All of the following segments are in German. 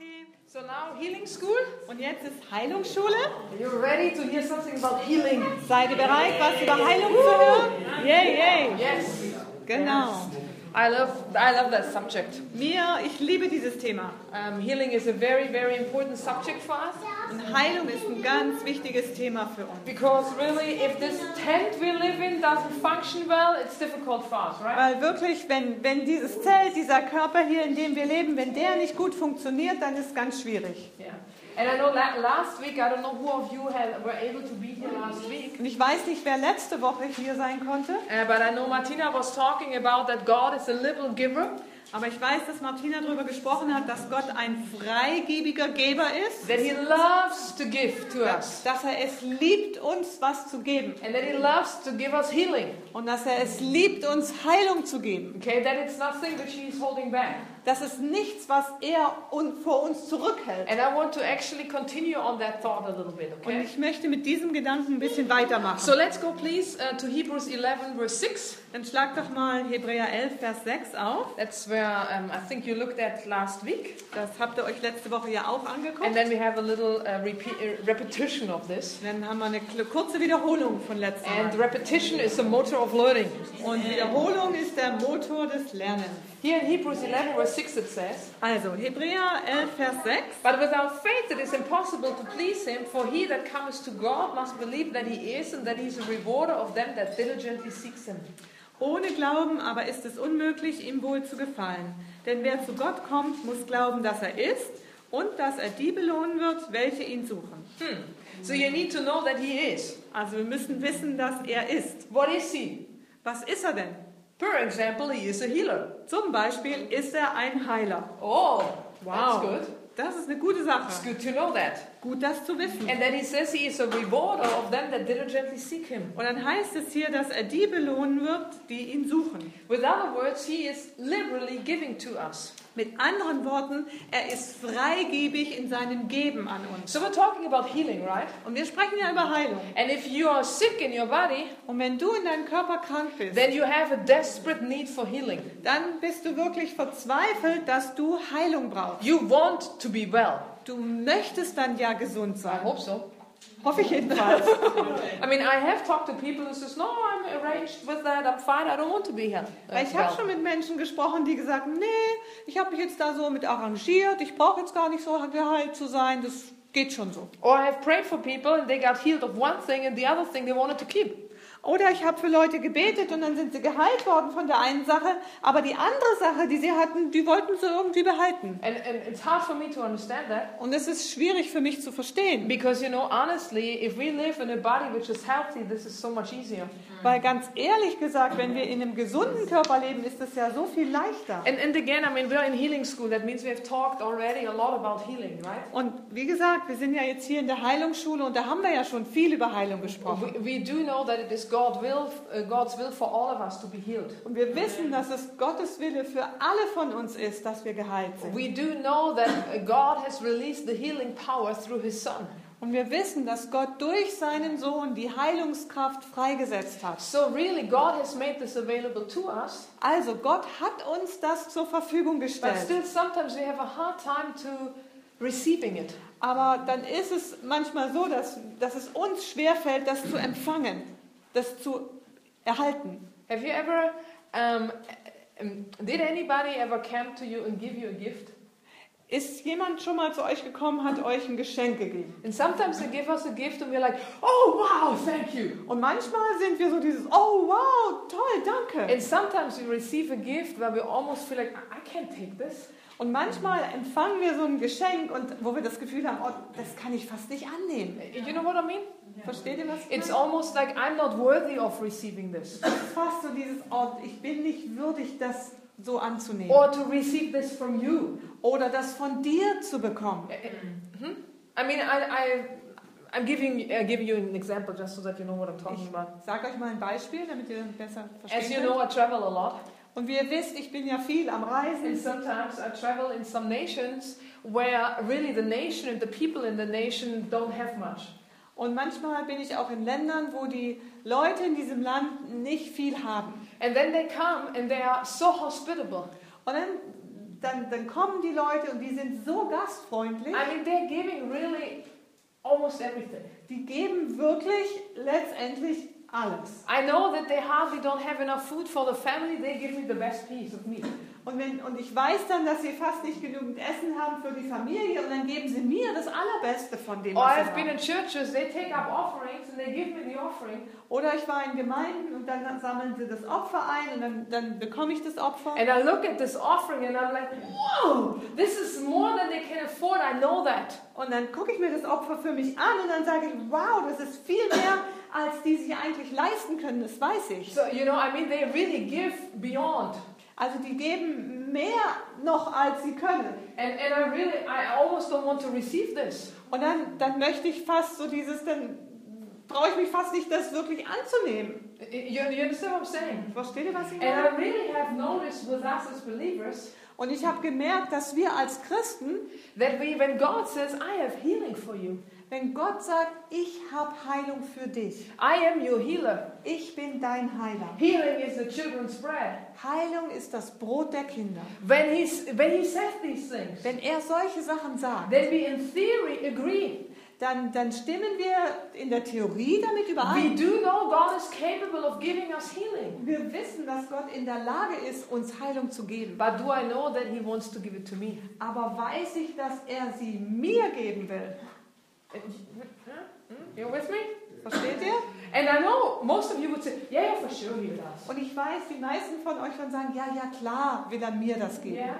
Okay. So now healing school. Und jetzt ist Heilungsschule. Are you ready to hear something about healing? Seid ihr bereit, was über Heilung zu hören? Yay, yay. Yes. Genau. I love I love that subject. Mir, ich liebe dieses Thema. Um, healing is a very very important subject for us Und Heilung ist ein ganz wichtiges Thema für uns. because really, if this tent we live in doesn't function well, it's difficult for us, right? Weil wirklich, wenn, wenn dieses Zelt, dieser Körper hier, in dem wir leben, wenn der nicht gut funktioniert, dann ist es ganz schwierig. Yeah. And I know la- last week, I don't know who of you had, were able to be here last week, Und ich weiß nicht, wer letzte Woche hier sein konnte, uh, but I know Martina was talking about that God is a liberal giver, aber ich weiß, dass Martina darüber gesprochen hat, dass Gott ein freigebiger Geber ist, that He loves to give to us, dass er es liebt, uns was zu geben. And that He loves to give us healing. Und dass er es liebt, uns Heilung zu geben. Okay, that it's nothing that He's holding back. Das ist nichts, was er vor uns zurückhält. And I want to actually continue on that thought a little bit, Und okay? ich möchte mit diesem Gedanken ein bisschen weitermachen. So let's go, please, uh, to Hebrews 11, verse 6. Dann schlag doch mal Hebräer 11, Vers 6 auf. That's where um, I think you looked at last week. Das habt ihr euch letzte Woche ja auch angeguckt. And then we have a little uh, uh, repetition of this. Dann haben wir eine kurze Wiederholung von letztem And Mal. repetition is the motor of learning. Und Wiederholung ist der Motor des Lernens. Here in Hebrews 11, verse 6, it says, Also, Hebräer 11, Vers 6. But without faith it is impossible to please him, for he that cometh to God must believe that he is, and that he is a rewarder of them that diligently seeks him. Ohne Glauben aber ist es unmöglich, ihm wohl zu gefallen. Denn wer zu Gott kommt, muss glauben, dass er ist und dass er die belohnen wird, welche ihn suchen. So you need to know that he is. Also wir müssen wissen, dass er ist. What is he? Was ist er denn? Per example, he is a healer. Zum Beispiel ist er ein Heiler. Oh, Wow. that's good. Das ist eine gute It's Sache. good to know that. Gut, das zu wissen. And then he says he is a rewarder of them that diligently seek him. Und dann heißt es hier, dass er die belohnen wird, die ihn suchen. With other words, he is liberally giving to us. Mit anderen Worten, er ist freigebig in seinem Geben an uns. So we're talking about healing, right? Und wir sprechen ja über Heilung. And if you are sick in your body, Und wenn du in deinem Körper krank bist, then you have a desperate need for healing. dann bist du wirklich verzweifelt, dass du Heilung brauchst. You want to be well. Du möchtest dann ja gesund I sein. hope so. Hoffe ich jedenfalls. I mean, I have talked to people who says, "No, I'm arranged with that. I'm fine. I don't want to be uh, Weil ich habe well." schon mit Menschen gesprochen, die gesagt haben, nee, ich habe mich jetzt da so mit arrangiert, ich brauche jetzt gar nicht so geheilt zu sein, das geht schon so. Or I have prayed for people and they got healed of one thing and the other thing they wanted to keep. Oder ich habe für Leute gebetet und dann sind sie geheilt worden von der einen Sache, aber die andere Sache, die sie hatten, die wollten sie irgendwie behalten. And, and it's hard for me to understand that Und es ist schwierig für mich zu verstehen, because, you know, honestly, if we live in a body which is healthy, this is so much easier. weil ganz ehrlich gesagt, wenn wir in einem gesunden Körper leben, ist es ja so viel leichter. And, and again, I mean, we're in healing school. That means we have talked already a lot about healing, right? Und wie gesagt, wir sind ja jetzt hier in der Heilungsschule und da haben wir ja schon viel über Heilung gesprochen. We, we do know that it is God will, uh, God's will for all of us to be healed. Und wir wissen, dass es Gottes Wille für alle von uns ist, dass wir geheilt sind. We do know that God has released the healing power through His Son. Und wir wissen, dass Gott durch seinen Sohn die Heilungskraft freigesetzt hat. So, really, God has made this available to us. Also Gott hat uns das zur Verfügung But gestellt. still, sometimes we have a hard time to receiving it. Aber dann ist es manchmal so, dass, dass es uns schwerfällt, das zu empfangen, das zu erhalten. Have you ever, um, did anybody ever come to you and give you a gift? Ist jemand schon mal zu euch gekommen, hat euch ein Geschenk gegeben? And sometimes they give us a gift and we're like, oh wow, thank you. Und manchmal sind wir so dieses, oh wow, toll, danke. And sometimes we receive a gift where we almost feel like, I can't take this. Und manchmal empfangen wir so ein Geschenk, und wo wir das Gefühl haben, oh, das kann ich fast nicht annehmen. You know what I mean? Versteht ihr was? It's almost like I'm not worthy of receiving this. Es ist fast so dieses, oh, ich bin nicht würdig, das so anzunehmen. Or to receive this from you. Oder das von dir zu bekommen. Hmm? I mean, I, I, I'm giving, uh, giving you an example just so that you know what I'm talking about. Ich sage euch mal ein Beispiel, damit ihr besser As versteht. you know, I travel a lot. Und wie ihr wisst, ich bin ja viel am And Reisen. sometimes I travel in some nations where really the nation and the people in the nation don't have much. Und manchmal bin ich auch in Ländern, wo die Leute in diesem Land nicht viel haben. And then they come and they are so hospitable. Und dann dann, dann kommen die Leute und die sind so gastfreundlich. I mean, they're giving really almost everything. Die geben wirklich letztendlich alles. I know that they hardly don't have enough food for the family. They give me the best piece of meat. Und, wenn, und ich weiß dann, dass sie fast nicht genügend Essen haben für die Familie und dann geben sie mir das Allerbeste von dem, Or was sie I've been in churches, they take up offerings and they give me the offering. Oder ich war in Gemeinden und dann sammeln sie das Opfer ein und dann, dann bekomme ich das Opfer. And I look at this offering and I'm like, whoa, this is more than they can afford. I know that. Und dann gucke ich mir das Opfer für mich an und dann sage ich, wow, das ist viel mehr, als die sich eigentlich leisten können, das weiß ich. So, you know, I mean, they really give beyond. Also die geben mehr noch, als sie können. And, and I really, I almost don't want to receive this. Und dann, dann möchte ich fast so dieses, dann traue ich mich fast nicht, das wirklich anzunehmen. You, you understand what I'm saying? Versteht ihr, was ich And I meine? really have noticed with us as believers Und ich habe gemerkt, dass wir als Christen, that we, when God says, I have healing for you, wenn Gott sagt, ich habe Heilung für dich, I am your healer. ich bin dein Heiler. Healing is the children's bread. Heilung ist das Brot der Kinder. When, he's, when he says these things, Wenn er solche Sachen sagt, then we in theory agree. Dann, dann stimmen wir in der Theorie damit We überein. do know God is capable of giving us healing. Wir wissen, dass Gott in der Lage ist, uns Heilung zu geben. But do I know that He wants to give it to me? Aber weiß ich, dass er sie mir geben will? You with me? Versteht ihr? And I know most of you would say, yeah, yeah, for sure He does. Und ich weiß, die meisten von euch werden sagen, ja, ja, klar, will er mir das geben. Yeah.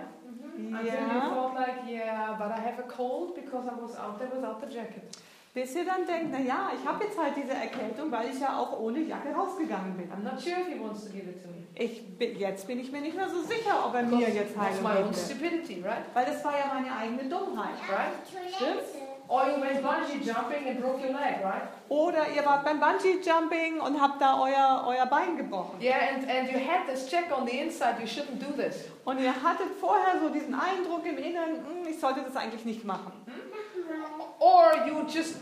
You Ja. thought like, yeah, but I have a cold because I was out there without the jacket. Bis ihr dann denkt, na ja, ich habe jetzt halt diese Erkältung, weil ich ja auch ohne Jacke rausgegangen bin. I'm not sure if He wants to give it to me. Ich bin, jetzt bin ich mir nicht mehr so sicher, ob er mir jetzt own will. stupidity, right? Weil das war ja meine eigene Dummheit. Right? Or you went bungee jumping and broke your leg, right? Oder ihr wart beim Bungee-Jumping und habt da euer, euer Bein gebrochen. Yeah, and, and you had this check on the inside, you shouldn't do this. Und ihr hattet vorher so diesen Eindruck im Inneren, "Hm, ich sollte das eigentlich nicht machen. Or you just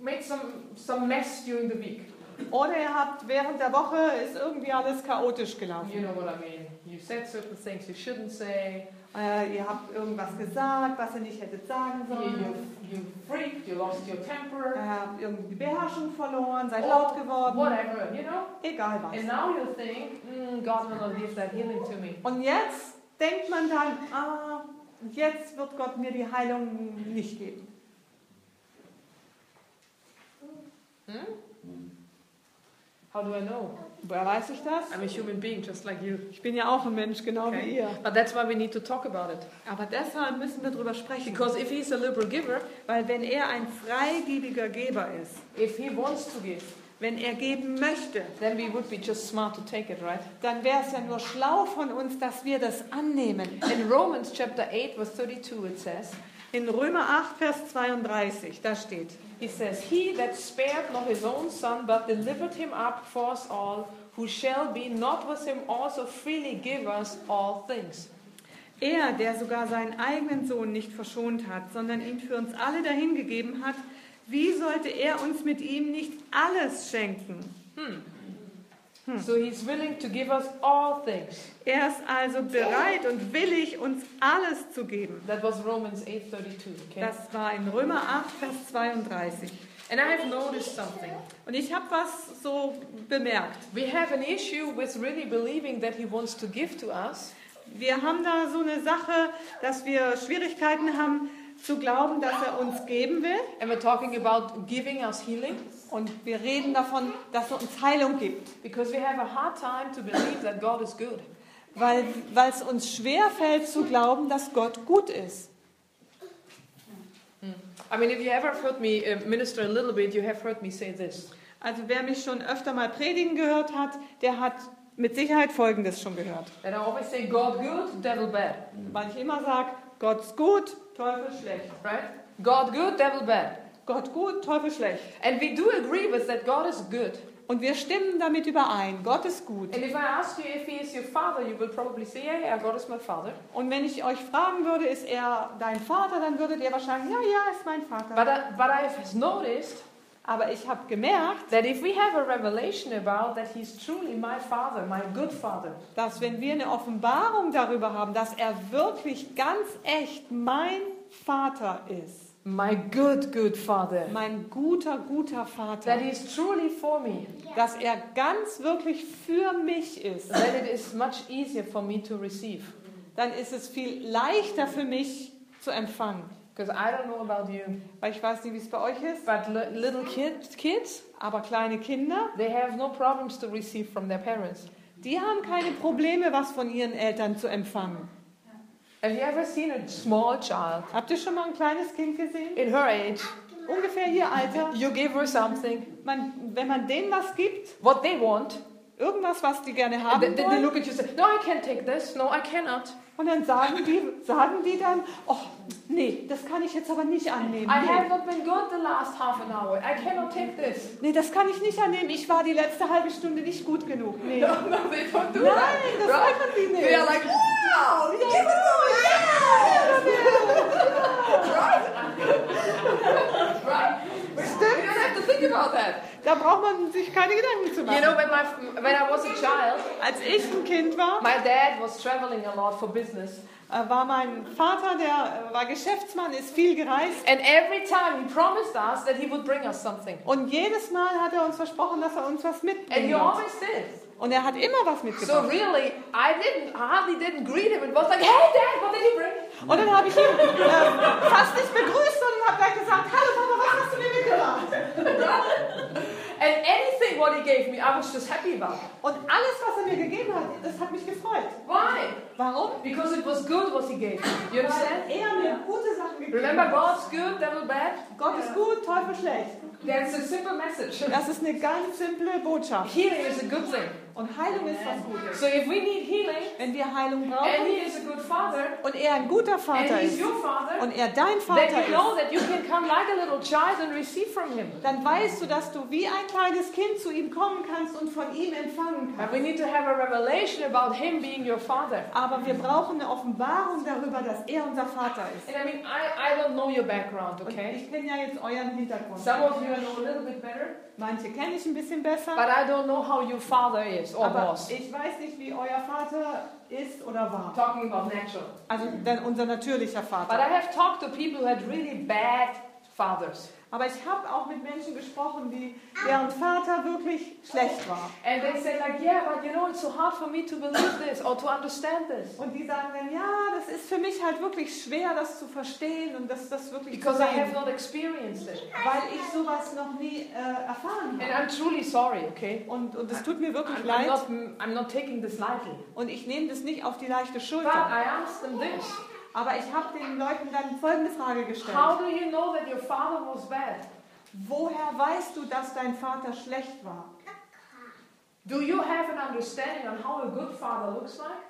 made some, some mess during the week. Oder ihr habt während der Woche ist irgendwie alles chaotisch gelaufen. You know what I mean. You said certain things you shouldn't say. Äh, ihr habt irgendwas gesagt, was ihr nicht hättet sagen sollen. you, you freaked, you lost your Ihr temper. habt irgendwie die Beherrschung verloren, seid laut geworden. Whatever, you know? Egal was. And now you think, mm, God will not give that healing to me. Und jetzt denkt man dann, ah, jetzt wird Gott mir die Heilung nicht geben. Hmm? How do I know? Woher weiß ich das? I'm a human being just like you. Ich bin ja auch ein Mensch, genau Okay. wie ihr. But that's why we need to talk about it. Aber deshalb müssen wir darüber sprechen. Because if he's a liberal giver, Weil wenn er ein freigebiger Geber ist, if he wants to give, wenn er geben möchte, then we would be just smart to take it, right? dann wäre es ja nur schlau von uns, dass wir das annehmen. In Romans chapter 8, verse 32, it says, In Römer 8, Vers 32, da steht, He says, He that spared not his own son, but delivered him up for us all, who shall be not with him also freely give us all things. er, der sogar seinen eigenen Sohn nicht verschont hat, sondern ihn für uns alle dahingegeben hat, wie sollte er uns mit ihm nicht alles schenken? So he's willing to give us all things. Er ist also bereit und willig, uns alles zu geben. That was Romans 8:32. Okay. Das war in Römer 8, Vers 32. and I have noticed something. Und ich habe was so bemerkt. We have an issue with really believing that he wants to give to us, Wir haben da so eine Sache, dass wir Schwierigkeiten haben zu glauben, dass er uns geben will. and we're talking about giving us healing Und wir reden davon, dass er uns Heilung gibt. because we have a hard time to believe that God is good. Weil weil es uns schwer fällt zu glauben, dass Gott gut ist. I mean, if you ever heard me uh, minister a little bit, you have heard me say this. Also wer mich schon öfter mal predigen gehört hat, der hat mit Sicherheit Folgendes schon gehört. And I always say, God good, devil bad. Weil ich immer sage, Gott ist gut, Teufel schlecht. Right? God good, devil bad. Gott gut, Teufel schlecht. And we do agree with that God is good. Und wir stimmen damit überein, Gott ist gut. And if I ask you if he is your father, you will probably say, yeah, yeah, God is my father. Und wenn ich euch fragen würde, ist er dein Vater, dann würdet ihr wahrscheinlich, ja, ja, ist mein Vater. But, I, but I've noticed Aber ich habe gemerkt, that if we have a revelation about that He's truly my Father, my good Father, dass wenn wir eine Offenbarung darüber haben, dass er wirklich ganz echt mein Vater ist, my good, good Father, mein guter, guter that Vater, He's truly for me, dass er ganz wirklich für mich ist, then it is much easier for me to receive. dann ist es viel leichter für mich zu empfangen. Because I don't know about you, Weil ich weiß nicht, wie es bei euch ist, but li- little kids, kids, aber kleine Kinder, they have no problems to receive from their parents. die haben keine Probleme, was von ihren Eltern zu empfangen. Have you ever seen a small child Habt ihr schon mal ein kleines Kind gesehen? in her age? Ungefähr hier Alter. You give her something, Man, wenn man denen was gibt, what they want, irgendwas, was die gerne haben they, they wollen, look at you and say, No, I can't take this. No, I cannot. Und dann sagen die, sagen die dann, oh, nee, das kann ich jetzt aber nicht annehmen. I have not been good the last half an hour. I cannot take this. nee das kann ich nicht annehmen. Ich war die letzte halbe Stunde nicht gut genug. Nee. No, no, they don't do Nein, that. das right? machen die nicht. They are like, wow, Ja, give it right? We don't have to think about that. Da braucht man sich keine Gedanken zu You machen. know, when, my, when I was a child, Als ich ein Kind war, my dad was traveling a lot for business. äh, war mein Vater, der äh, war Geschäftsmann, ist viel gereist. And every time he promised us that he would bring us something. Und jedes Mal hat er uns versprochen, dass er uns was And he always did. Und er hat immer was So mitgebracht. really, I didn't, I hardly didn't greet him. It was like, hey dad, what did he bring? Und dann habe ich ihn äh, fast nicht begrüßt und habe gleich gesagt, hallo Papa, was hast du mir mitgebracht? And anything what he gave me, I was just happy about. Und alles, was er mir gegeben hat, das hat mich gefreut. Why? Warum? Because it was good what he gave me. You understand? Weil er mir gute Sachen gegeben Remember, hat. God's good, devil bad? Gott ist gut, Teufel schlecht. That's a simple message. Das ist eine ganz simple Botschaft. Healing is a good thing. Und Heilung ist was Gutes. So if we need healing, Wenn wir Heilung and brauchen he is a good father, und er ein guter and Vater ist your father, und er dein then Vater you know ist, that you can come like a little child and receive from him. dann weißt du, dass du wie ein kleines Kind zu ihm kommen kannst und von ihm empfangen And kannst. we need to have a revelation about him being your father. Aber wir brauchen eine Offenbarung darüber, dass er unser Vater ist. And I mean, I, I don't know your background, Und okay? ich kenne ja jetzt euren Hintergrund. Some of you know a little bit better, Manche kenne ich ein bisschen besser, but I don't know how your father is or aber was. ich weiß nicht, wie euer Vater ist oder war. Talking about natural. Also unser natürlicher But Vater. I have talked to people who had really bad fathers. Aber ich habe auch mit Menschen gesprochen, die, deren Vater wirklich schlecht war. And they said like, yeah, but you know, it's so hard for me to believe this or to understand this. Und die sagen dann, ja, das ist für mich halt wirklich schwer, das zu verstehen und das, das wirklich zu Because I have sehen, not experienced it. weil ich sowas noch nie äh, erfahren And habe. I'm truly sorry, okay? Und, und es tut mir wirklich I'm, I'm, leid not, I'm not taking this lightly. und ich nehme das nicht auf die leichte But Schulter. I asked them this. Aber ich habe den Leuten dann folgende Frage gestellt. How do you know that your father was bad? Woher weißt du, dass dein Vater schlecht war? Do you have an understanding on how a good father looks like?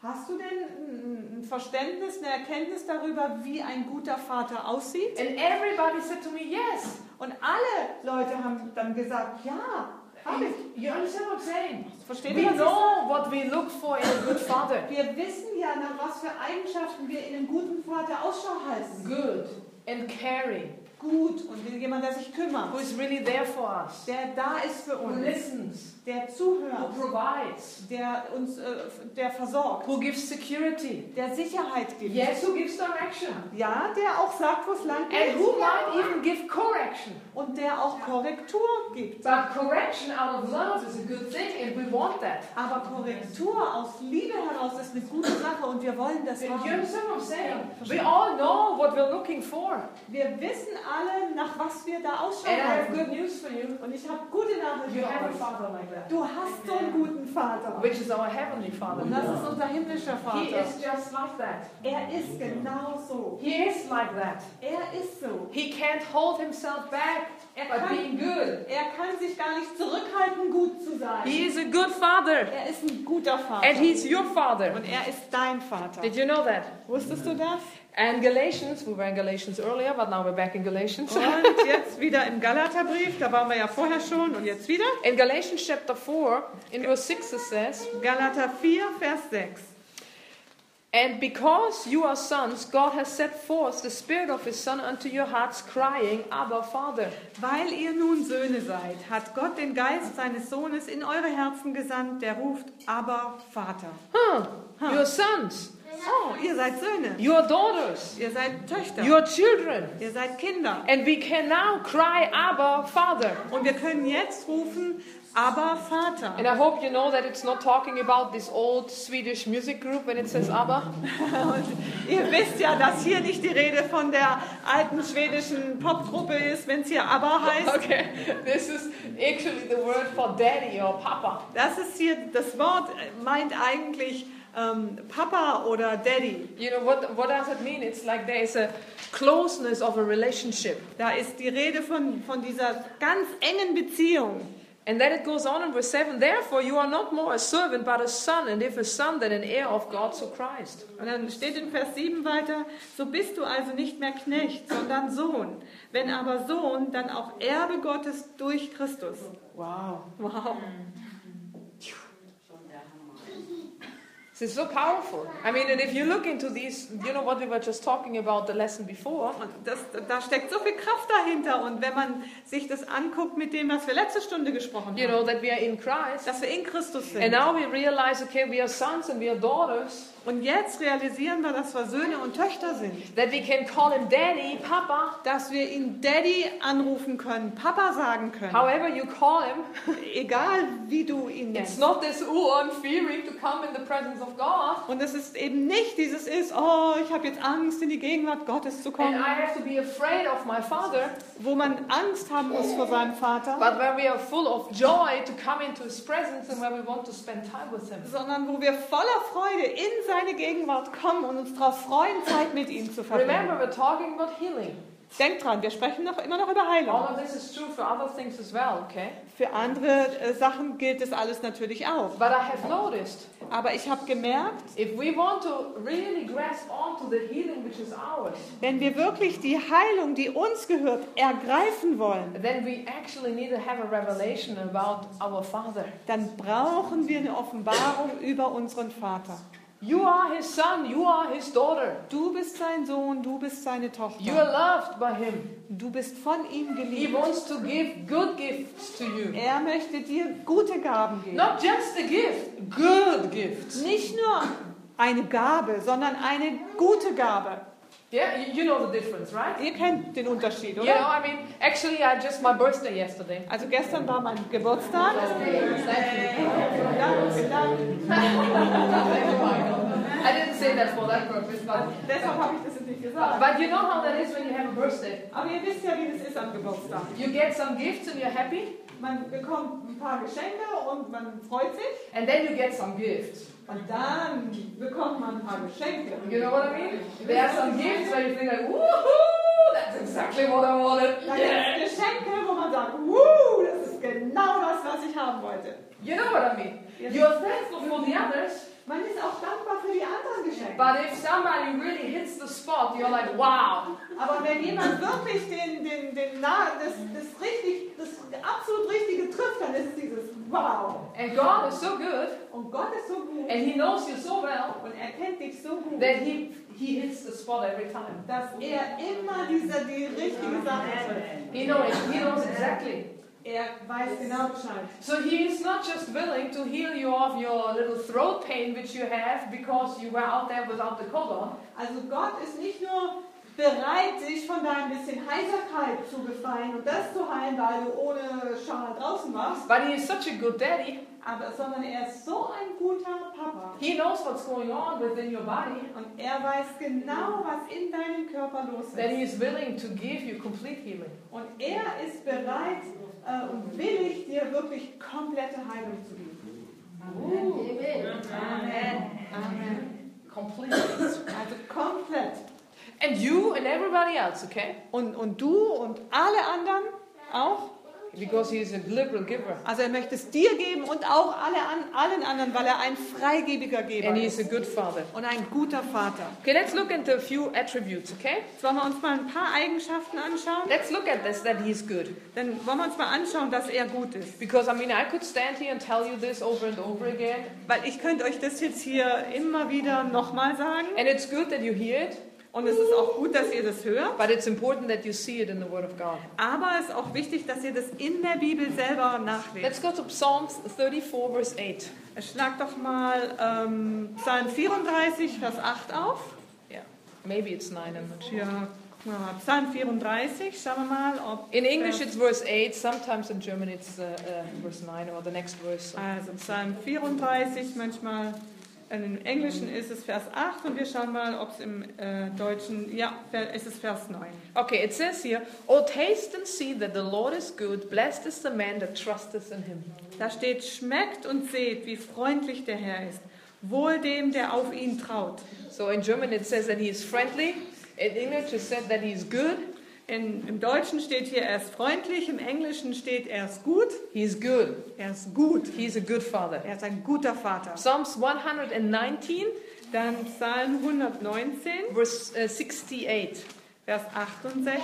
Hast du denn ein Verständnis, eine Erkenntnis darüber, wie ein guter Vater aussieht? And everybody said to me, yes. Und alle Leute haben dann gesagt, ja, habe ich. You understand what I'm saying? Versteht We ihr, know what we look for in a good father. Wir wissen ja, nach was für Eigenschaften wir in einem guten Vater Ausschau halten. Good and caring. Gut und jemand, der sich kümmert, Who is really there for us. der da ist für Who uns, listens. der Who zuhört, provides. der uns, äh, der versorgt, Who gives security. der Sicherheit gibt. Yes, who gives direction. Ja, der auch sagt, wo es lang And geht. who might even give correction. Und der auch Korrektur gibt. But correction out of love is a good thing and we want that. Aber Korrektur aus Liebe heraus ist eine gute Sache und wir wollen das you understand what I'm saying? We all know what we're looking for. Wir wissen alle, nach was wir da Ausschau And I have good news for you. Und ich habe gute Nachrichten You für have a father like that. Du hast so einen guten Vater. Which is our heavenly father. Und das ist unser himmlischer He Vater. is just like that. Er ist genau so. He is like that. Er ist so. He can't hold himself back Er kann, being good. er kann sich gar nicht zurückhalten, gut zu sein. He is a good father. Er ist ein guter Vater. And he's your father. Und er ist dein Vater. Did you know that? Wusstest du das? And Galatians, we were in Galatians earlier, but now we're back in Galatians. Und jetzt wieder im Galaterbrief, da waren wir ja vorher schon und jetzt wieder. In Galatians chapter 4, in verse 6 it says, Galater 4, Vers 6. And because you are sons, God has set forth the Spirit of His Son unto your hearts, crying, Abba, Father. Weil ihr nun Söhne seid, hat Gott den Geist seines Sohnes in eure Herzen gesandt, der ruft, aber Vater. Huh, you're sons, Oh, ihr seid Söhne, you're daughters, ihr seid Töchter, you're children. ihr seid Kinder. And we can now cry, Abba, Father. Und wir können jetzt rufen, aber Vater. And I hope you know that it's not talking about this old Swedish music group when it says Abba. Ihr wisst ja, dass hier nicht die Rede von der alten schwedischen Popgruppe ist, wenn es hier aber heißt. Okay, this is actually the word for daddy or papa. Das ist hier, das Wort meint eigentlich ähm, Papa oder Daddy. You know, what, what does it mean? It's like there is a closeness of a relationship. Da ist die Rede von, von dieser ganz engen Beziehung. And then it goes on in verse 7 Therefore, you are not more a servant, but a son, and if a son, then an heir of God, so Christ. Und dann steht in Vers 7 weiter, so bist du also nicht mehr Knecht, sondern Sohn. Wenn aber Sohn, dann auch Erbe Gottes durch Christus. Wow. Wow. This is so powerful. I mean, and if you look into these, you know what we were just talking about the lesson before. Und das, da steckt so viel Kraft dahinter. Und wenn man sich das anguckt mit dem, was wir letzte Stunde gesprochen You haben, know, that we are in Christ. dass wir in Christus And sind. now we realize, okay, we are sons and we are daughters. Und jetzt realisieren wir, dass wir Söhne und Töchter sind. That we can call him daddy, papa, Dass wir ihn Daddy anrufen können, Papa sagen können. however you call him. Egal wie du ihn It's nennst. not this, oh, I'm fearing to come in the presence of. Und es ist eben nicht dieses ist, oh, ich habe jetzt Angst, in die Gegenwart Gottes zu And kommen, I have to be afraid of my father. wo man Angst haben muss vor seinem Vater, But when we are full of joy to come into his presence and when we want to spend time with him. sondern wo wir voller Freude in seine Gegenwart kommen und uns darauf freuen, Zeit mit ihm zu verbringen. Remember, we're talking about healing. Denkt dran, wir sprechen noch, immer noch über All Heilung. of this is true for other things as well, okay? Für andere äh, Sachen gilt das alles natürlich auch. But I have noticed Aber ich habe gemerkt, if we want to really grasp onto the healing which is ours, wenn wir wirklich die Heilung, die uns gehört, ergreifen wollen, then we actually need to have a revelation about our Father. dann brauchen wir eine Offenbarung über unseren Vater. You are his son, you are his daughter. Du bist sein Sohn, du bist seine You Tochter. are loved by him. Du bist von ihm He geliebt. wants to give good gifts to you. Er möchte dir gute Gaben geben. Not just a gift, good gifts. Nicht nur eine Gabe, sondern eine gute Gabe. Yeah, you, you know the difference, right? Ihr kennt den Unterschied, You know. I mean, actually, I just my birthday yesterday. Also gestern war mein Geburtstag. Thank Danke, danke. you. I didn't say that for that purpose, but Deshalb habe ich das nicht gesagt. but you know how that is when you have a birthday. Aber ihr wisst ja, wie das ist am Geburtstag. You get some gifts and you're happy, Man bekommt ein paar Geschenke und man freut sich. and then you get some gifts. Und dann bekommt man ein paar Geschenke. You know what I mean? There are some gifts where you think like, woohoo, that's exactly what I wanted. Yeah. gibt es Geschenke, wo man sagt, wuh, das ist genau das, was ich haben wollte. You know what I mean? You're thankful for the others, Man ist auch dankbar für die anderen Geschenke. but if somebody really hits the spot, you're like, wow. Aber wenn jemand wirklich den, den, den Na, das, das, richtig, das absolut Richtige trifft, dann ist es dieses Wow. And God is so good, Und Gott ist so gut and He knows you so well, und er kennt dich so gut, that He He hits the spot every time. dass er immer diese, die richtige Sache trifft. He knows. He knows exactly. Er weiß genau Bescheid. So He is not just willing to heal you of your little throat pain which you have because you were out there without the coat on. Also Gott ist nicht nur bereit, sich von deinem bisschen Heiserkeit zu befreien und das zu heilen, weil du ohne Schal draußen warst, But he is such a good daddy. Aber, sondern er ist so ein guter Papa. He knows what's going on within your body. Und er weiß genau, was in deinem Körper los That he ist. is willing to give you complete healing. Und er ist bereit äh, und willig, dir wirklich komplette Heilung zu geben. Amen. Amen. Complete. Also komplett. And you and everybody else, okay? Und, und du und alle anderen auch. Because he is a liberal giver. Also er möchte es dir geben und auch alle an, allen anderen, weil er ein freigebiger Geber And he ist is a good father. und ein guter Vater. Okay, let's look into a few attributes, okay? Wollen wir uns mal ein paar Eigenschaften anschauen. Let's look at this that he's good. Dann wollen wir uns mal anschauen, dass er gut ist. Because I mean, I could stand here and tell you this over and over again, Weil ich könnte euch das jetzt hier immer wieder nochmal sagen. and it's good that you hear it, Und es ist auch gut, dass ihr das hört. but it's important that you see it in the Word of God. Aber es ist auch wichtig, dass ihr das in der Bibel selber nachlest. Let's go to Psalms 34, verse 8. Schlag doch mal ähm, Psalm 34, Vers 8 auf. Yeah, maybe it's 9, I'm not sure. Ja, mal. Psalm 34, schauen wir mal, ob. In English, it's verse 8. Sometimes in German, it's uh, uh, verse 9 or the next verse. Also Psalm 34, manchmal im Englischen ist es Vers 8 und wir schauen mal, ob es im äh, Deutschen, ja, es ist Vers 9. Okay, it says here, Oh, taste and see that the Lord is good. Blessed is the man that trusteth in him. Da steht, schmeckt und seht, wie freundlich der Herr ist. Wohl dem, der auf ihn traut. So in German, it says that he is friendly. In English, it said that he is good. In, Im Deutschen steht hier, er ist freundlich, im Englischen steht, er ist gut. He is good. Er ist gut. He is a good father. Er ist ein guter Vater. Psalms 119, Dann Psalm 119, verse uh, 68. Vers 68.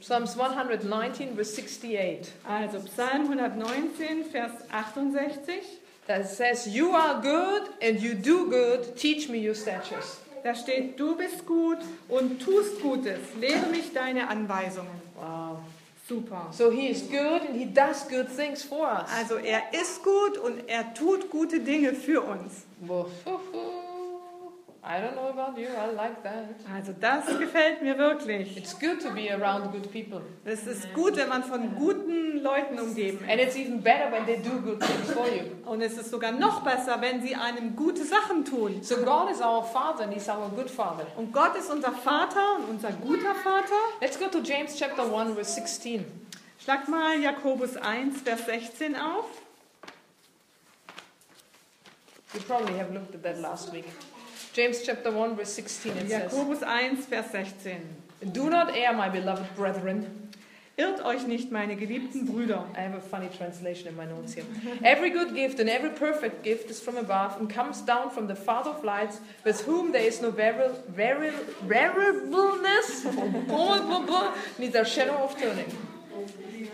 Psalms 119, verse 68. Also Psalm 119, Vers 68. That says, You are good and you do good. Teach me your statutes. Da steht, du bist gut und tust Gutes. Lehre mich deine Anweisungen. Wow. Super. So he is good and he does good things for us. Also er ist gut und er tut gute Dinge für uns. Well, I don't know about you, I like that. Also das gefällt mir wirklich. It's good to be around good people. Es ist gut, wenn man von guten Leuten umgeben ist. And it's even better when they do good things for you. Und es ist sogar noch besser, wenn sie einem gute Sachen tun. So God is our Father and He's our good Father. Und Gott ist unser Vater und unser guter Vater. Let's go to James chapter 1, verse 16. Schlag mal Jakobus 1, Vers 16 auf. You probably have looked at that last week. James chapter 1, verse 16, it says, Jakobus 1, Vers 16. Do not err, my beloved brethren. Irrt euch nicht, meine geliebten Brüder. I have a funny translation in my notes here. Every good gift and every perfect gift is from above and comes down from the Father of lights, with whom there is no vari- vari- variableness, neither shadow of turning.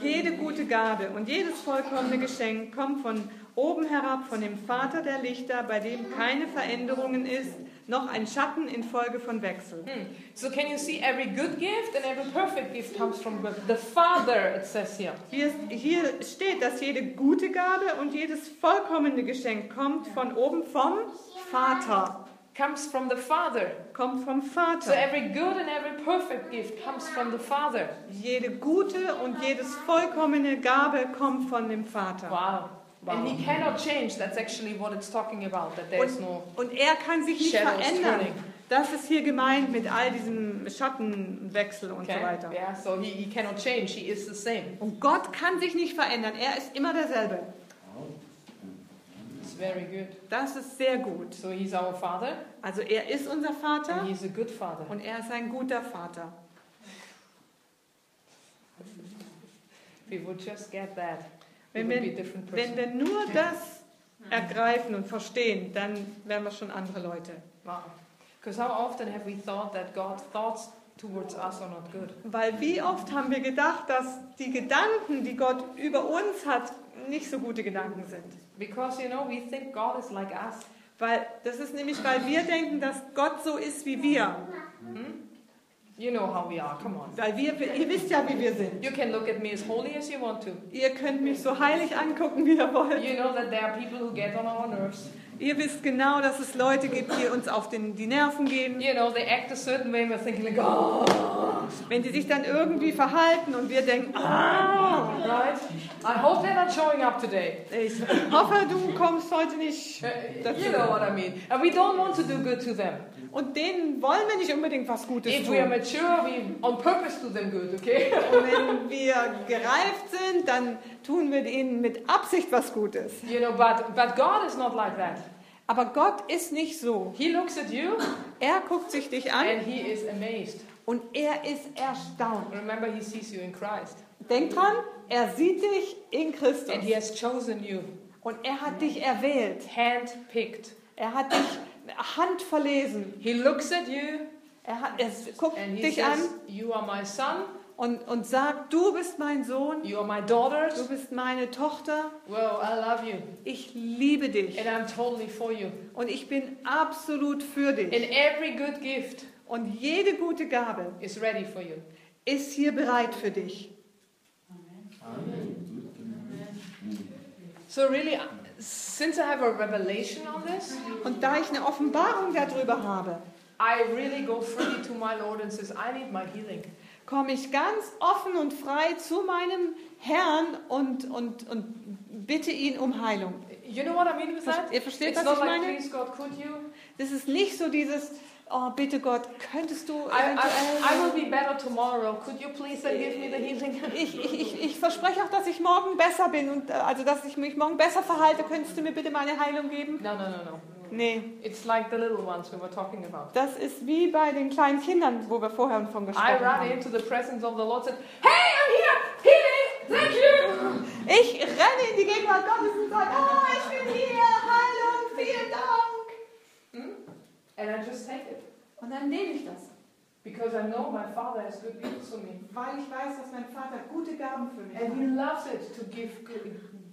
Jede gute Gabe und jedes vollkommene Geschenk kommt von oben herab, von dem Vater der Lichter, bei dem keine Veränderungen ist, noch ein Schatten infolge von Wechsel. Hmm. So can you see every good gift and every perfect gift comes from the Father, it says here. Hier, hier steht, dass jede gute Gabe und jedes vollkommene Geschenk kommt von oben vom Vater. Comes from the Father. Kommt vom So Vater. every good and every perfect gift comes from the Father. Jede gute und jedes vollkommene Gabe kommt von dem Vater. Wow. And he cannot change. That's actually what it's talking about. That there is no Und er kann sich nicht Shadows verändern. turning. Das ist hier gemeint mit all diesem Schattenwechsel und Okay. so weiter. Yeah. So he, he cannot change. He is the same. Und Gott kann sich nicht verändern. Er ist immer derselbe. It's very good. Das ist sehr gut. So he's our Father, Also er ist unser and Vater he's a good Father. und er ist ein guter Vater. We would just get that, Wenn wir, wenn wir nur das ergreifen und verstehen, dann wären wir schon andere Leute. Wow. Because how often have we thought that God's thoughts towards us are not good? Weil wie oft haben wir gedacht, dass die Gedanken, die Gott über uns hat, nicht so gute Gedanken sind. Because you know we think God is like us. Weil das ist nämlich, weil wir denken, dass Gott so ist wie wir. You know how we are. Come on. Weil wir, ihr wisst ja, wie wir sind. You can look at me as holy as you want to. Ihr könnt mich so heilig angucken, wie ihr wollt. You know that there are people who get on our nerves. Ihr wisst genau, dass es Leute gibt, die uns auf den, die Nerven gehen. You know, they act a certain way and we're thinking like, oh, Wenn die sich dann irgendwie verhalten und wir denken, ah, right? I hope they're not showing up today. ich hoffe, du kommst heute nicht. Uh, you know what I mean. And we don't want to do good to them. Und denen wollen wir nicht unbedingt was Gutes If we are tun. mature, we on purpose do them good, okay? Und wenn wir gereift sind, dann tun wir ihnen mit Absicht was Gutes. You know, but but God is not like that. Aber Gott ist nicht so. He looks at you Er guckt sich dich an and he is amazed. Und er ist erstaunt. Remember, he sees you in Christ. Denk dran, er sieht dich in Christus. And he has chosen you, Und er hat dich erwählt. handpicked. Er hat dich handverlesen. He looks at you Er, hat, er guckt and he dich says, an You are my son, und, und sagt, du bist mein Sohn, you are my daughter. du bist meine Tochter, Well, I love you. ich liebe dich And I'm totally for you. und ich bin absolut für And dich. every good gift Und jede gute Gabe is ready for you. ist hier bereit für dich. So, really, since I have a revelation on this, Und da ich eine Offenbarung darüber habe, I really go freely to my Lord and says, I need my healing. Komme ich ganz offen und frei zu meinem Herrn und, und, und bitte ihn um Heilung. You know what I mean with that? Ihr versteht, It's was ich like, meine? please God, could you? Das ist nicht so dieses, oh bitte Gott, könntest du I, I, I eventuell... will be better tomorrow. Could you please then give me the healing? Ich, ich, ich, ich verspreche auch, dass ich morgen besser bin und äh, also dass ich mich morgen besser verhalte. Könntest du mir bitte meine Heilung geben? No, no, no, no. Nee, It's like the little ones we were talking about. das ist wie bei den kleinen Kindern, wo wir vorher von I gesprochen ran haben. into the presence of the Lord and said, Hey, I'm here! Healing! Thank you! Ich renne in die Gegenwart Gottes und sage, oh, ich bin hier, Heilung, vielen Dank. And I just take it. Und dann nehme ich das, Because I know my Father has good gifts for me. weil ich weiß, dass mein Vater gute Gaben für mich And hat. He loves it to give good,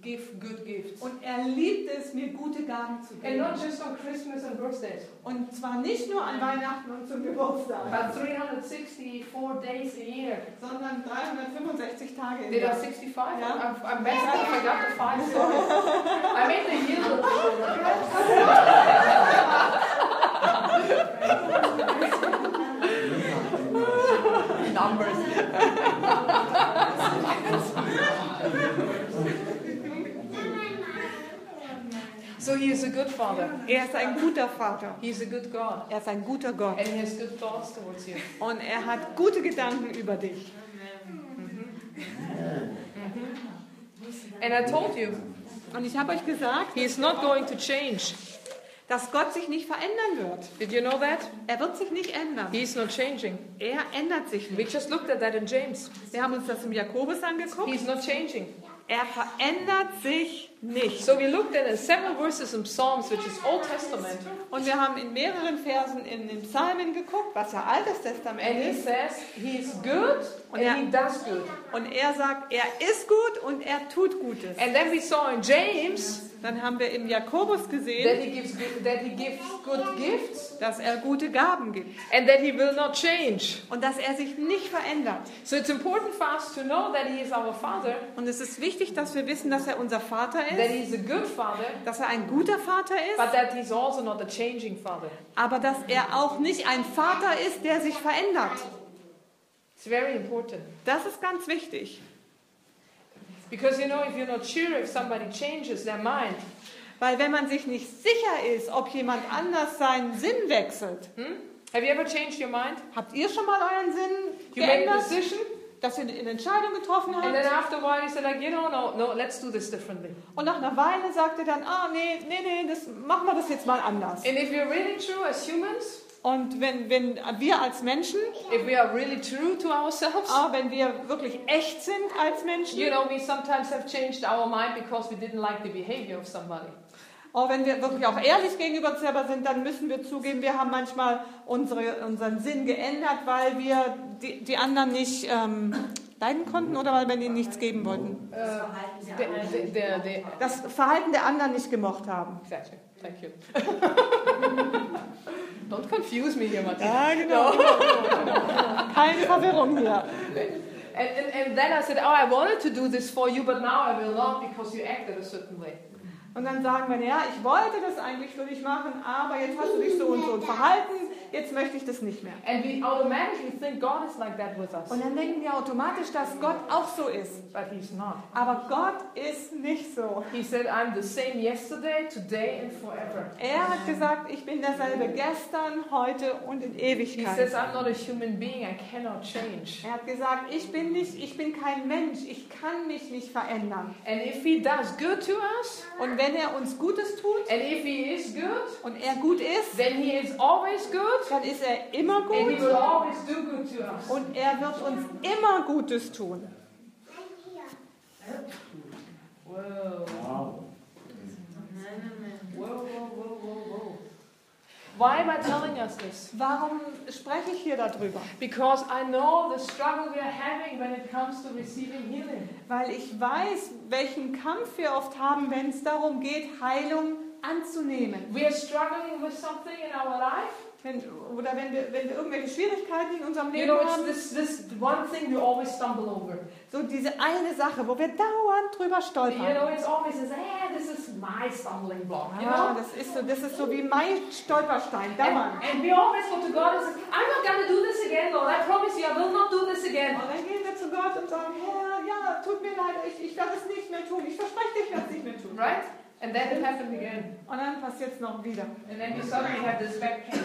give good gifts. Und er liebt es, mir gute Gaben zu And geben. not just on Christmas and birthdays, Und zwar nicht nur an Weihnachten und zum Geburtstag, but 364 days a year. sondern 365 Tage im Did I Jahr. 65? Yeah. I'm, I'm up. I got the five. Sorry. I made the year look shorter. Numbers. So he is a good father. Er ist ein guter Vater. He is a good God. Er ist ein guter Gott. And he has good thoughts towards you. Und er hat gute Gedanken über dich. And I told you, Und ich habe euch gesagt, he is not going to change. dass Gott sich nicht verändern wird. Did you know that? Er wird sich nicht ändern. He is not changing. Er ändert sich We nicht. just looked at that in James. Wir haben uns das im Jakobus angeguckt. He's not changing. Er verändert sich nicht. So we looked at several verses in Psalms, which is Old Testament, Und wir haben in mehreren Versen in den Psalmen geguckt, was ja Altes and Testament he ist. says he's good and Yeah. he does good. Und er sagt, er ist gut und er tut Gutes. And then we saw in James Dann haben wir im Jakobus that gesehen, he gives good, that he gives good gifts dass er gute Gaben gibt and that he will not change. und dass er sich nicht verändert. So it's important for us to know that he is our Father, Und es ist wichtig, dass wir wissen, dass er unser Vater that he's a good Father, dass er ein guter Vater but ist, that he's also not a changing Father. aber dass er auch nicht ein Vater ist, der sich verändert. It's very important Das ist ganz wichtig. because you know if you're not sure if somebody changes their mind, Weil wenn man sich nicht sicher ist, ob jemand anders seinen Sinn wechselt, hmm? have you ever changed your mind? habt ihr schon mal euren Sinn You make a geändert, decision dass ihr eine Entscheidung getroffen And then habt after a while, you say like, you know, no, no, let's do this differently. und nach einer Weile sagt ihr dann, ah nee, nee, nee, das machen wir das jetzt mal anders. And if we're really true as humans, Und wenn, wenn wir als Menschen, if we are really true to ourselves, ah, wenn wir wirklich echt sind als Menschen, you know, we sometimes have changed our mind because we didn't like the behavior of somebody. Auch wenn wir wirklich auch ehrlich gegenüber uns selber sind, dann müssen wir zugeben, wir haben manchmal unsere, unseren Sinn geändert, weil wir die, die anderen nicht ähm, leiden konnten oder weil wir ihnen nichts geben wollten. The, Das Verhalten der anderen nicht gemocht haben. exactly. Thank you. Don't confuse me here, Martina. Ja, genau. Keine Verwirrung hier. And, and, and then I said, oh, I wanted to do this for you, but now I will not because you acted a certain way. Und dann sagen wir, ja, ich wollte das eigentlich für dich machen, aber jetzt hast du dich so und so verhalten, jetzt möchte ich das nicht mehr. And we automatically think God is like that with us. Und dann denken wir automatisch, dass Gott auch so ist. But He's not. Aber Gott ist nicht so. He said, I'm the same yesterday, today, and forever. Er hat gesagt, ich bin derselbe gestern, heute und in He Ewigkeit. says, I'm not a human being, I cannot change. Er hat gesagt, ich bin nicht, ich bin kein Mensch, ich kann mich nicht verändern. And if He does good to us, Und wenn er uns Gutes tut And if He is good, und er gut ist, then He is always good. Dann ist er immer And He gut will always do good to us. und er wird uns immer Gutes tun. Wow. Why am I telling us this? Warum spreche ich hier darüber? Because I know the struggle we are having when it comes to receiving healing. Weil ich weiß, welchen Kampf wir oft haben, wenn es darum geht, Heilung anzunehmen. We are struggling with something in our life. Wenn, oder wenn wir, wenn wir irgendwelche Schwierigkeiten in unserem You Leben know, it's haben. this, this one thing we always stumble over. So diese eine Sache, wo wir dauernd drüber You stolpern. know, it's always this, eh, this is my stumbling block, you Ah, know? das, ist so, das ist so wie mein Stolperstein, And, and we always go to God and say, I'm not going to do this again, Lord. I promise you, I will not do this again. Und dann gehen wir zu Gott und sagen, Herr, ja, tut mir leid, ich, ich werde es nicht mehr tun. Ich verspreche dir, ich werde es nicht mehr tun. Right? And then it happened again. Und dann passiert es noch wieder. And then you suddenly have this back pain.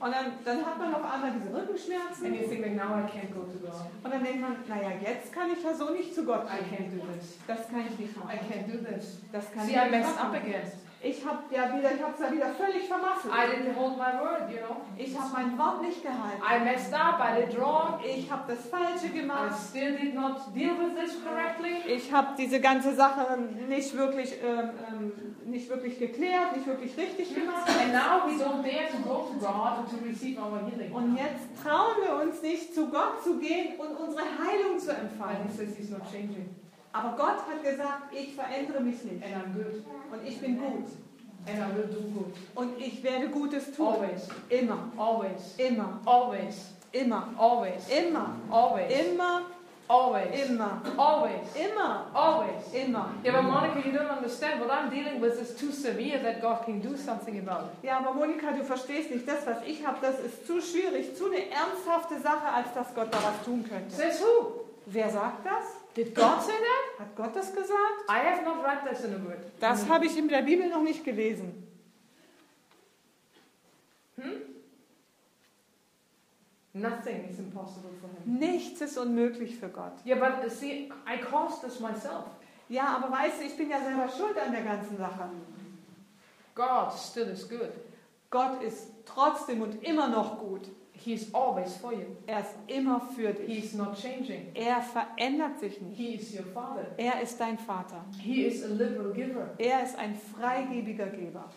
Und dann, dann hat man auf einmal diese Rückenschmerzen. And you think, like, now I can't go to God. Und dann denkt man, naja, jetzt kann ich ja so nicht zu Gott I gehen. can't do this. Das kann ich nicht I machen. can't do this. Das kann See, ich I nicht messed up machen. again. Ich habe ja wieder, ich habe es ja wieder völlig vermasselt. I didn't hold my word, you know. Ich habe mein Wort nicht gehalten. I messed up. I did wrong. Ich habe das Falsche I gemacht. still did not deal with this correctly. Ich habe diese ganze Sache nicht wirklich, ähm, ähm, nicht wirklich geklärt, nicht wirklich richtig gemacht. And now we don't dare to go to God to receive our healing. Und jetzt trauen wir uns nicht, zu Gott zu gehen und unsere Heilung zu And empfangen. He says He's not changing. Aber Gott hat gesagt, ich verändere mich nicht. And I'm good. Und ich bin gut. And I will do good. Und ich werde Gutes tun. Always. Immer, Always. immer, Always. immer, Always. immer, Always. immer, Always. immer, Always. immer, Always. immer. Yeah, but Monica, you don't understand. What I'm dealing with is too severe that God can do something about it. Ja, aber Monika, du verstehst nicht, das, was ich habe, das ist zu schwierig, zu eine ernsthafte Sache, als dass Gott da was tun könnte. Says who? Wer sagt das? Did God say that? Hat Gott das gesagt? I have not read this in a word. Das habe ich in der Bibel noch nicht gelesen. Nothing is impossible for him. Nichts ist unmöglich für Gott. Yeah, but uh, see, I caused this myself. Ja, aber weißt du, ich bin ja selber schuld an der ganzen Sache. God still is good. Gott ist trotzdem und immer noch gut. He's always for you. Er ist immer für dich. He's not changing. Er verändert sich nicht. He is your father. Er ist dein Vater. He is a liberal giver. Er ist ein freigebiger Geber.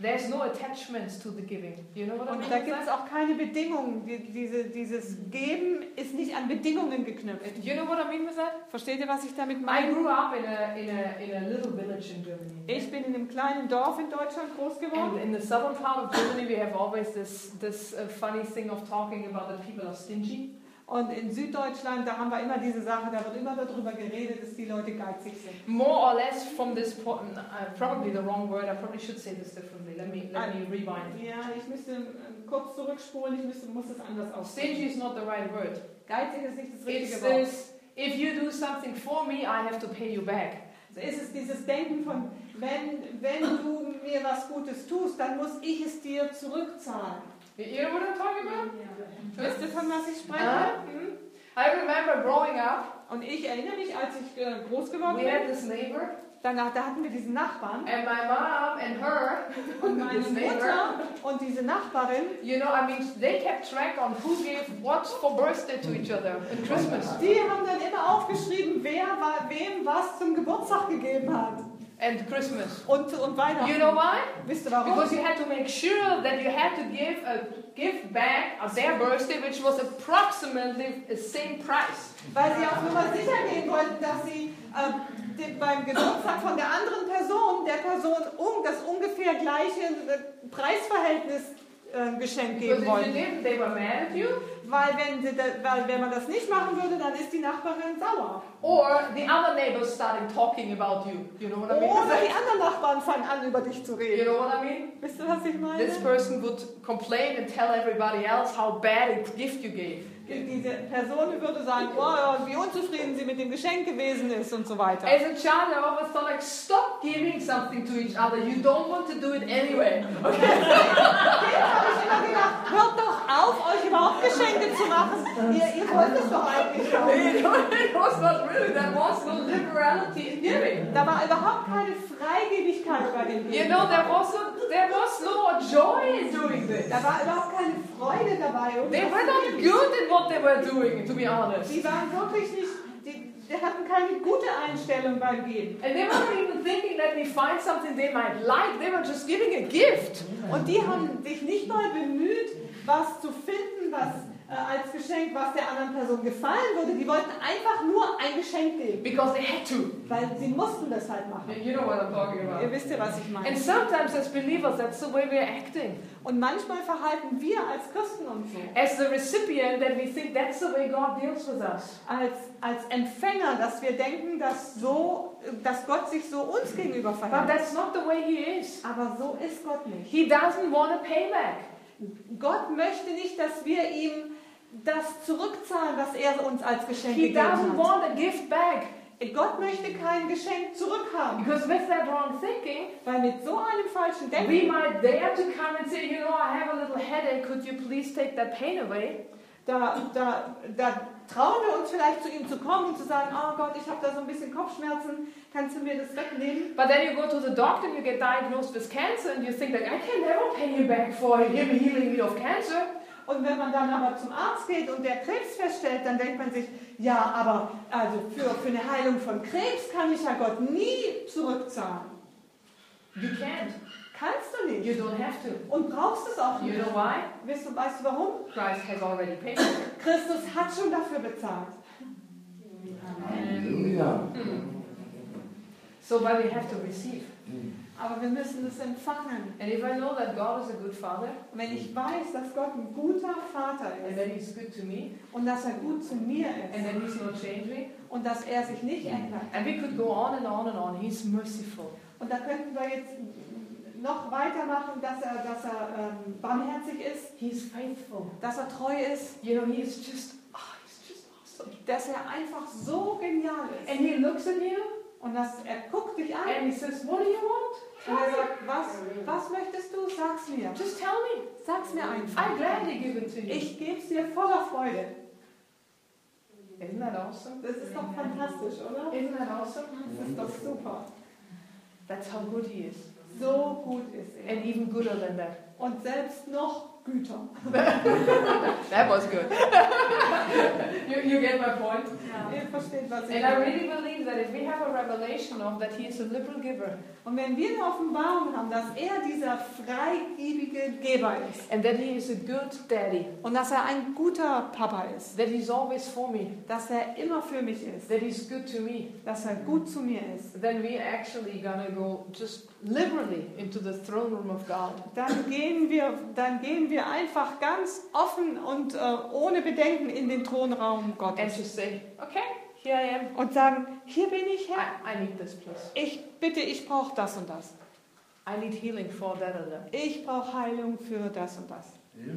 There's no attachments to the giving. You know what I Und mean? da gibt es auch keine Bedingungen. Die, diese, dieses Geben ist nicht an Bedingungen geknüpft. You know what I mean with that? Versteht ihr, was ich damit I meine? grew up in a, in a, in a little village in Germany. Ich bin in einem kleinen Dorf in Deutschland groß And geworden. in the southern part of Germany, we have always this, this uh, funny thing of talking about that people are stingy. Und in Süddeutschland, da haben wir immer diese Sache, da wird immer darüber geredet, dass die Leute geizig sind. More or less from this point, uh, probably the wrong word, I probably should say this differently. Let me, let me rewind. Ja, ich müsste äh, kurz zurückspulen, ich müsste, muss das anders aussehen. Stingy is not the right word. Geizig ist nicht das It's richtige Wort. this, if you do something for me, I have to pay you back. Es ist dieses Denken von, wenn, wenn du mir was Gutes tust, dann muss ich es dir zurückzahlen. What I'm talking about? Wisst ihr, von was ich spreche? Uh, hmm? I remember growing up, Und ich erinnere mich, als ich äh, groß geworden we had bin, this neighbor, danach, da hatten wir diesen Nachbarn. And my mom and her, und meine Mutter und diese Nachbarin, you know, I mean, they kept track on who gave what for birthday to each other and Christmas. Die haben dann immer aufgeschrieben, wer war, wem was zum Geburtstag gegeben hat. And Christmas. Und, und Weihnachten. You know why? Wisst ihr warum? Because you had to make sure that you had to give a gift back of their birthday, which was approximately the same price. Weil sie auf Nummer sicher gehen wollten, dass sie äh, den, beim Geburtstag von der anderen Person, der Person um, das ungefähr gleiche äh, Preisverhältnis äh, geschenkt Because geben wollten. they were mad at you. Weil wenn, sie da, weil wenn man das nicht machen würde, dann ist die Nachbarin sauer. Or the other neighbors started talking about you. You know what I mean? Oder die anderen Nachbarn fangen an, über dich zu You reden. know what I mean? Wisst ihr, was ich meine? This person would complain and tell everybody else how bad a gift you gave. Diese Person würde sagen, oh, wie unzufrieden sie mit dem Geschenk gewesen ist und so weiter. As a child, I always thought like, stop giving something to each other. You don't want to do it anyway. Kind habe ich immer gedacht, hört doch auf, euch überhaupt Geschenke zu machen. Ihr, ihr wollt es doch eigentlich schon. it was not really, there was no liberality in giving. Da war überhaupt keine Freigebigkeit bei dem You Geben. know, there was, there was no joy in doing this. Da war überhaupt keine Freude dabei. um They were not good in what they were doing, to be honest. Die waren wirklich nicht, die, die hatten keine gute Einstellung beim Geben. And they weren't even thinking, let me find something they might like. They were just giving a gift. Und die haben sich nicht mal bemüht, was zu finden, was als Geschenk, was der anderen Person gefallen würde. Die wollten einfach nur ein Geschenk geben, Because they had to. weil sie mussten das halt machen. You know what I'm talking Ihr about. wisst ja, was ich meine. And sometimes as believers, that's the way we're acting. Und manchmal verhalten wir als Christen uns so. As the recipient, that we think that's the way God deals with us. Als, als Empfänger, dass wir denken, dass, so, dass Gott sich so uns gegenüber But verhält. that's not the way He is. Aber so ist Gott nicht. He doesn't want a payback. Gott möchte nicht, dass wir ihm das zurückzahlen, was er uns als Geschenk He gegeben doesn't hat. want a gift back. Gott möchte kein Geschenk zurückhaben, Because with that wrong thinking, weil mit so einem falschen we Denken, might dare to come and say, you know, I have a little headache. Could you please take that pain away? da, da, da trauen wir uns vielleicht zu ihm zu kommen und zu sagen, oh Gott, ich habe da so ein bisschen Kopfschmerzen, kannst du mir das wegnehmen? But then you go to the doctor and you get diagnosed with cancer and you think like, I can never pay you back for him healing me of cancer. Und wenn man dann aber zum Arzt geht und der Krebs feststellt, dann denkt man sich, ja, aber also für, für eine Heilung von Krebs kann ich ja Gott nie zurückzahlen. You can't. Kannst du nicht. You don't have to. Und brauchst es auch You nicht. know why? Weißt du, weißt du warum? Christ has already paid. Christus hat schon dafür bezahlt. Halleluja. So, but we have to receive. Aber wir müssen es empfangen. And if I know that God is a good father Und wenn ich weiß, dass Gott ein guter Vater and ist that He's good to me und dass er gut zu mir and ist that He's not changing, und dass er sich nicht ändert. and we could go on and on and on, He's merciful. Und da könnten wir jetzt noch weitermachen, dass er, dass er ähm, barmherzig ist, He's faithful. dass er treu ist, You know, He is just, oh, He's just awesome. dass er einfach so genial ist. And He looks at you Und dass er guckt dich an and He says, What do you want? und er sagt, was, was möchtest du? Sag's mir. Just tell me. Sag's mir einfach. I gladly give it to you. Ich gebe es dir voller Freude. Isn't that awesome? Das ist doch fantastisch, oder? Isn't that awesome? Das ist doch super. That's how good He is. So gut ist er. And even gooder than that. Und selbst noch güter. That was good. you, you get my point? Ihr versteht, was ich And I really believe that if we have a revelation of that He is a liberal giver Und wenn wir eine Offenbarung haben, dass er dieser freigebige Geber ist and that He is a good daddy, und dass er ein guter Papa ist, that He's always for me, dass er immer für mich ist, that He's good to me, dass er gut zu mir ist, then we actually gonna go just liberally into the throne room of God. dann gehen wir, dann gehen wir einfach ganz offen und äh, ohne Bedenken in den Thronraum And Gottes just say, okay, here I am. und sagen, hier bin ich Herr. I, I need this, please. Ich bitte, ich brauche das und das. I need healing for that or that. Ich brauche Heilung für das und das.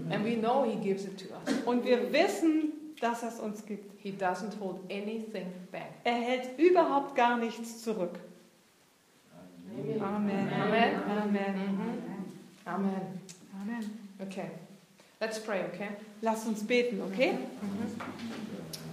And we know He gives it to us. Und wir wissen, dass er es uns gibt. He doesn't hold anything back. Er hält überhaupt gar nichts zurück. Amen. Amen. Amen. Mhm. Amen. Amen. Okay. Let's pray, okay? Lass uns beten, okay?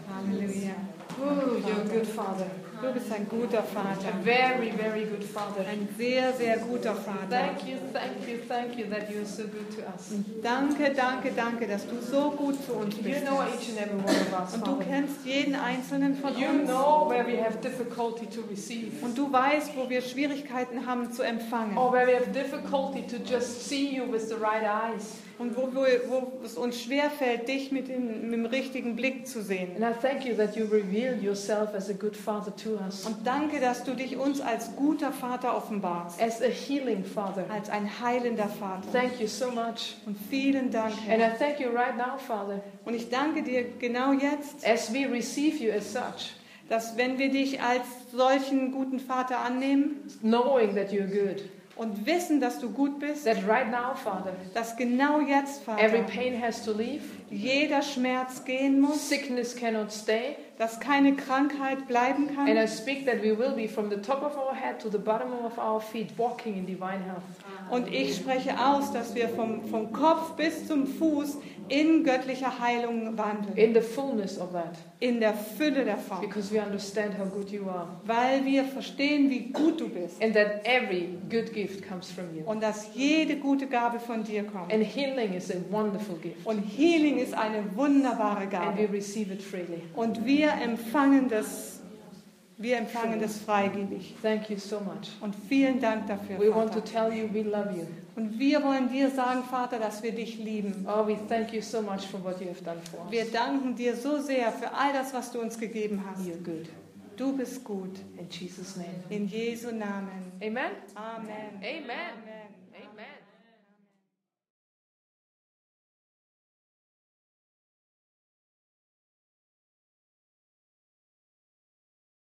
Halleluja. Oh, you're a good Father. Du bist ein guter A Vater. very, very good Father. Ein sehr, sehr guter Vater. Thank you, thank you, thank you that you're so good to us. Danke, danke, danke, dass du so gut zu uns You bist. know each and every one of us, Und du kennst jeden einzelnen von You uns. know where we have difficulty to receive. Und du weißt, wo wir Schwierigkeiten haben zu empfangen. Or where we have difficulty to just see you with the right eyes. Und wo, wir, wo es uns schwerfällt, dich mit dem, mit dem richtigen Blick zu sehen. And I thank you that you reveal yourself as a good Father to us. Und danke, dass du dich uns als guter Vater offenbarst. As a healing Father. Als ein heilender Vater. Thank you so much. Und vielen Dank, And Herr. I thank you right now, Father, Und ich danke dir genau jetzt, as we receive you as such, dass wenn wir dich als solchen guten Vater annehmen knowing that you're good, und wissen, dass du gut bist, that right now, Father, dass genau jetzt, every pain has to leave, jeder Schmerz gehen muss, sickness cannot stay, dass keine Krankheit bleiben And I speak that we will be from the top of our head to the bottom of our feet walking in divine health. Und ich spreche aus, dass wir vom, vom Kopf bis zum Fuß in göttlicher Heilung wandeln. In the fullness of that. In der Fülle davon. Because we understand how good you are. Weil wir verstehen, wie gut du bist. And that every good gift comes from you. Und dass jede gute Gabe von dir kommt. And healing is a wonderful gift. Und Healing ist eine wunderbare And we Gabe. receive it freely. Und wir empfangen das, wir empfangen das freigebig. Thank you so much. Und vielen Dank dafür, We want to Vater. tell you we love you. Und wir wollen dir sagen, Vater, dass wir dich lieben. Oh, we thank you so much for what you have done for Wir us. danken dir so sehr für all das, was du uns gegeben hast. You're good. Du bist gut. In Jesus' name. In Jesu Namen. Amen. Amen. Amen. Amen. Amen.